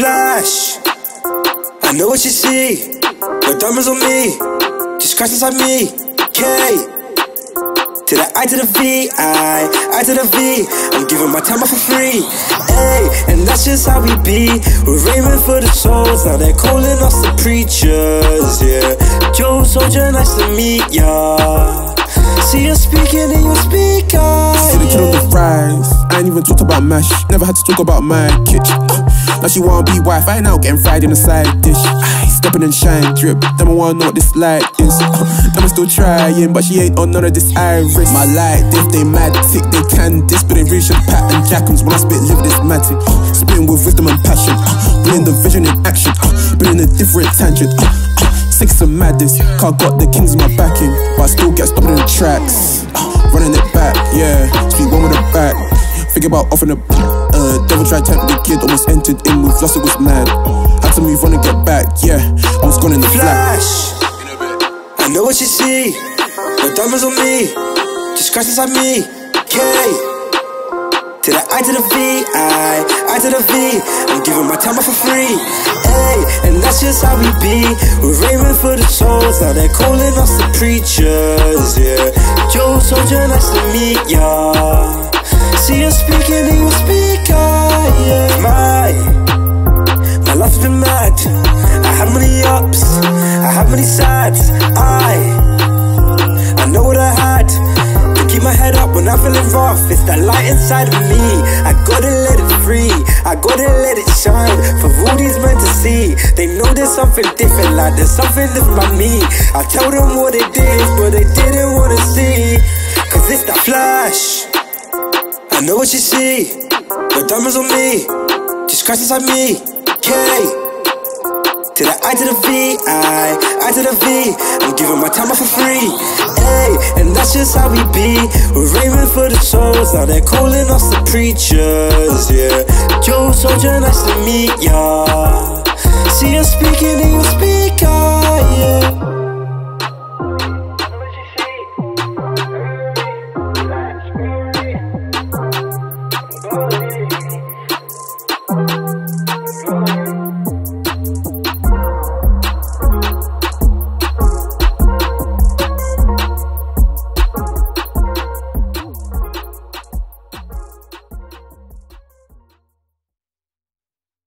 flash. I know what you see. Your diamonds on me. Just crash inside me. K. To the I to the V, I, I to the V. I'm giving my time out for free. Hey, and that's just how we be. We're aiming for the souls, now they're calling us the preachers, yeah. Joe Soldier, nice to meet ya. See you speaking in your speaker. See the kid on the rise. I ain't even talked about mash. Never had to talk about my kitchen. Now she wanna be wife. I ain't out getting fried in a side dish. Stepping and shine drip. Them I wanna know what this light is. Them I still trying, but she ain't on none of this iris. My light, if they mad tick, they can this, but they really should pattern jackums when I spit live this matic. Spitting with wisdom and passion. Bringing the vision in action. Bringing a different tangent. Six of madness, car got the kings in my backing, but I still get stopped in the tracks. Running it back, yeah. Speak one with the back. Think about offering a uh, devil tried to the kid, almost entered in with lost it was mad. Had to move on and get back, yeah. I was gone in the. Flash. I know what you see. Your diamonds on me. Just scratch inside me. K. To the I to the V, I, I to the V. I'm giving my time out for free. Hey, and that's just how we be. We're aiming for the souls, now they're calling us the preachers, yeah. Joe Soldier, nice to meet ya. See you speaking in your speaker, many sides. I, I know what I had. To keep my head up when I'm feeling rough. It's that light inside of me. I gotta let it free. I gotta let it shine for all these men to see. They know there's something different, like there's something different about me. I tell them what it is, but they didn't wanna see. Cause it's that flash. I know what you see. Your diamonds on me. Just scratch inside me. K. To the I to the V, I, I to the V. I'm giving my time out for free. Hey, and that's just how we be. We're raving for the souls, now they're calling us the preachers, yeah. Joe Soldier, nice to meet ya. See you speaking in